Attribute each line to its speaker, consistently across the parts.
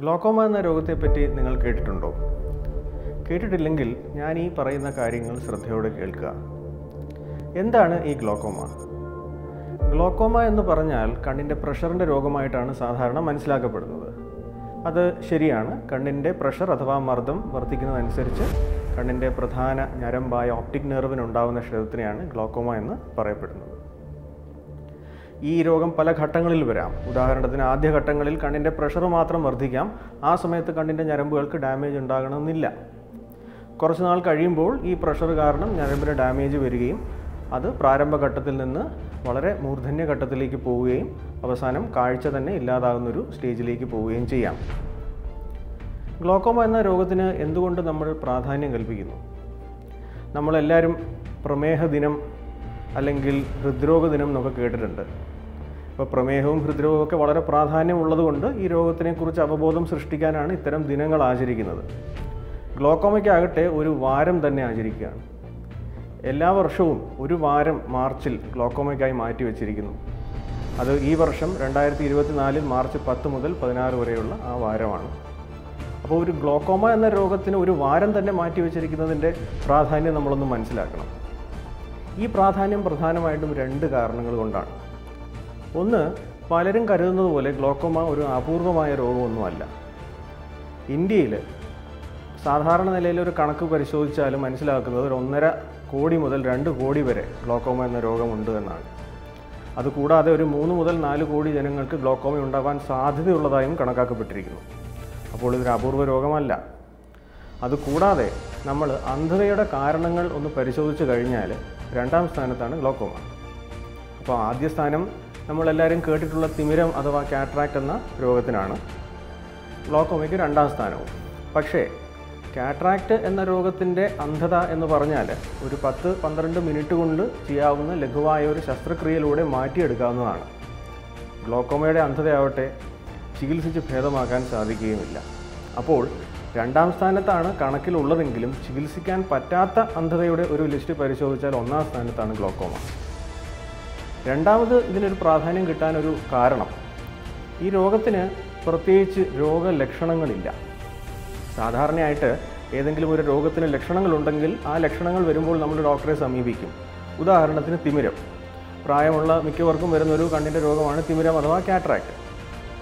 Speaker 1: Glaucoma എന്ന രോഗത്തെപ്പറ്റി നിങ്ങൾ കേട്ടിട്ടുണ്ടോ? കേട്ടിട്ടില്ലെങ്കിൽ ഞാൻ ഈ പറയുന്ന കാര്യങ്ങൾ ശ്രദ്ധയോടെ കേൾക്കുക. എന്താണ് ഈ ഗ്ലോക്കോമ? ഗ്ലോക്കോമ എന്ന് പറഞ്ഞാൽ കണ്ണിന്റെ പ്രഷറിന്റെ രോഗമായിട്ടാണ് സാധാരണ മനസ്സിലാക്കപ്പെടുന്നത്. അത് ശരിയാണ്. കണ്ണിന്റെ പ്രഷർ അഥവാ മർദ്ദം വർദ്ധിക്കുന്നതനുസരിച്ച് കണ്ണിന്റെ പ്രധാന ഞരമ്പായ ഓപ്റ്റിക് നെർവിനുണ്ടാവുന്ന ക്ഷതത്തിനെയാണ് ഗ്ലോക്കോമ എന്ന് പറയപ്പെടുന്നത്. ഈ രോഗം പല ഘട്ടങ്ങളിൽ വരാം. ഉദാഹരണത്തിന് ആദ്യ ഘട്ടങ്ങളിൽ കണ്ണിന്റെ പ്രഷർ മാത്രം വർദ്ധിക്കാം. ആ സമയത്ത് കണ്ണിന്റെ ഞരമ്പുകൾക്ക് ഡാമേജ് ഉണ്ടാകണമെന്നില്ല. കുറച്ച് നാൾ കഴിയുമ്പോൾ ഈ പ്രഷർ കാരണം ഞരമ്പിന് ഡാമേജ് വരികയും അത് പ്രാരംഭഘട്ടത്തിൽ നിന്ന് വളരെ മൂർധന്യ ഘട്ടത്തിലേക്ക് പോവുകയും അവസാനം കാഴ്ച തന്നെ ഇല്ലാതാകുന്നൊരു സ്റ്റേജിലേക്ക് പോവുകയും ചെയ്യാം. ഗ്ലോക്കോമ എന്ന രോഗത്തിന് എന്തുകൊണ്ട് നമ്മൾ പ്രാധാന്യം കൽപ്പിക്കുന്നു? നമ്മളെല്ലാവരും പ്രമേഹ ദിനം അല്ലെങ്കിൽ ഹൃദ്രോഗ ദിനം എന്നൊക്കെ കേട്ടിട്ടുണ്ട്. ഇപ്പോൾ പ്രമേഹവും ഹൃദ്രോഗവും ഒക്കെ വളരെ പ്രാധാന്യമുള്ളതുകൊണ്ട് ഈ രോഗത്തിനെക്കുറിച്ച് അവബോധം സൃഷ്ടിക്കാനാണ് ഇത്തരം ദിനങ്ങൾ ആചരിക്കുന്നത്. ഗ്ലോക്കോമയ്ക്കാകട്ടെ ഒരു വാരം തന്നെ ആചരിക്കുകയാണ്. എല്ലാ വർഷവും ഒരു വാരം മാർച്ചിൽ ഗ്ലോക്കോമയ്ക്കായി മാറ്റി വച്ചിരിക്കുന്നു. അത് ഈ വർഷം രണ്ടായിരത്തി ഇരുപത്തിനാലിൽ മാർച്ച് പത്ത് മുതൽ പതിനാറ് വരെയുള്ള ആ വാരമാണ്. അപ്പോൾ ഒരു ഗ്ലോക്കോമ എന്ന രോഗത്തിന് ഒരു വാരം തന്നെ മാറ്റി വച്ചിരിക്കുന്നതിന്റെ പ്രാധാന്യം നമ്മളൊന്ന് മനസ്സിലാക്കണം. ഈ പ്രാധാന്യം പ്രധാനമായിട്ടും രണ്ട് കാരണങ്ങൾ കൊണ്ടാണ്. ഒന്ന് പലരും കരുതുന്നത് പോലെ ഗ്ലോക്കോമ ഒരു അപൂർവമായ രോഗമൊന്നുമല്ല. ഇന്ത്യയിൽ സാധാരണ നിലയിൽ ഒരു കണക്ക് പരിശോധിച്ചാൽ മനസ്സിലാക്കുന്നത് ഒരു ഒന്നര കോടി മുതൽ രണ്ട് കോടി വരെ ഗ്ലോക്കോമ എന്ന രോഗമുണ്ട് എന്നാണ്. അതുകൂടാതെ ഒരു മൂന്ന് മുതൽ നാല് കോടി ജനങ്ങൾക്ക് ഗ്ലോക്കോമ ഉണ്ടാകാൻ സാധ്യതയുള്ളതായും കണക്കാക്കപ്പെട്ടിരിക്കുന്നു. അപ്പോൾ ഇതൊരു അപൂർവ രോഗമല്ല. അതുകൂടാതെ നമ്മൾ അന്ധതയുടെ കാരണങ്ങൾ ഒന്ന് പരിശോധിച്ച് കഴിഞ്ഞാൽ രണ്ടാം സ്ഥാനത്താണ് ഗ്ലോക്കോമ അപ്പോൾ ആദ്യ സ്ഥാനം നമ്മളെല്ലാവരും കേട്ടിട്ടുള്ള തിമിരം അഥവാ കാട്രാക്റ്റ് എന്ന രോഗത്തിനാണ്. ഗ്ലോക്കോമയ്ക്ക് രണ്ടാം സ്ഥാനവും. പക്ഷേ കാട്രാക്റ്റ് എന്ന രോഗത്തിന്റെ അന്ധത എന്ന് പറഞ്ഞാൽ ഒരു പത്ത് പന്ത്രണ്ട് മിനിറ്റ് കൊണ്ട് ചെയ്യാവുന്ന ലഘുവായ ഒരു ശസ്ത്രക്രിയയിലൂടെ മാറ്റിയെടുക്കാവുന്നതാണ്. ഗ്ലോക്കോമയുടെ അന്ധതയാവട്ടെ ചികിത്സിച്ച് ഭേദമാക്കാൻ സാധിക്കുകയുമില്ല. അപ്പോൾ രണ്ടാം സ്ഥാനത്താണ് കണക്കിലുള്ളതെങ്കിലും ചികിത്സിക്കാൻ പറ്റാത്ത അന്ധതയുടെ ഒരു ലിസ്റ്റ് പരിശോധിച്ചാൽ ഒന്നാം സ്ഥാനത്താണ് ഗ്ലോക്കോമ. രണ്ടാമത് ഇതിനൊരു പ്രാധാന്യം കിട്ടാനൊരു കാരണം. ഈ രോഗത്തിന് പ്രത്യേകിച്ച് രോഗലക്ഷണങ്ങളില്ല. സാധാരണയായിട്ട് ഏതെങ്കിലും ഒരു രോഗത്തിന് ലക്ഷണങ്ങളുണ്ടെങ്കിൽ ആ ലക്ഷണങ്ങൾ വരുമ്പോൾ നമ്മൾ ഡോക്ടറെ സമീപിക്കും. ഉദാഹരണത്തിന് തിമിരം. പ്രായമുള്ള മിക്കവർക്കും വരുന്ന ഒരു കണ്ണിന്റെ രോഗമാണ് തിമിരം അഥവാ കാട്രാക്ട്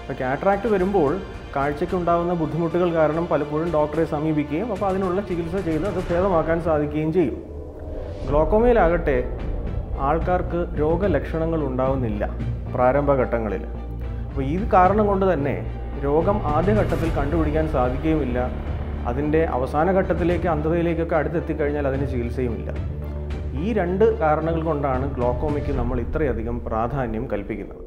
Speaker 1: അപ്പോൾ കാട്രാക്ട് വരുമ്പോൾ കാഴ്ചയ്ക്കുണ്ടാകുന്ന ബുദ്ധിമുട്ടുകൾ കാരണം പലപ്പോഴും ഡോക്ടറെ സമീപിക്കുകയും അപ്പോൾ അതിനുള്ള ചികിത്സ ചെയ്ത് അത് ഭേദമാക്കാൻ സാധിക്കുകയും ചെയ്യും. ഗ്ലോക്കോമയിലാകട്ടെ ആൾക്കാർക്ക് രോഗലക്ഷണങ്ങൾ ഉണ്ടാവുന്നില്ല പ്രാരംഭഘട്ടങ്ങളിൽ അപ്പോൾ ഇത് കാരണം കൊണ്ട് തന്നെ രോഗം ആദ്യഘട്ടത്തിൽ കണ്ടുപിടിക്കാൻ സാധിക്കുകയുമില്ല. അതിന്റെ അവസാന ഘട്ടത്തിലേക്ക് അന്ധതയിലേക്കൊക്കെ അടുത്തെത്തിക്കഴിഞ്ഞാൽ അതിന് ചികിത്സയുമില്ല. ഈ രണ്ട് കാരണങ്ങൾ കൊണ്ടാണ് ഗ്ലോക്കോമയ്ക്ക് നമ്മൾ ഇത്രയധികം പ്രാധാന്യം കൽപ്പിക്കുന്നത്.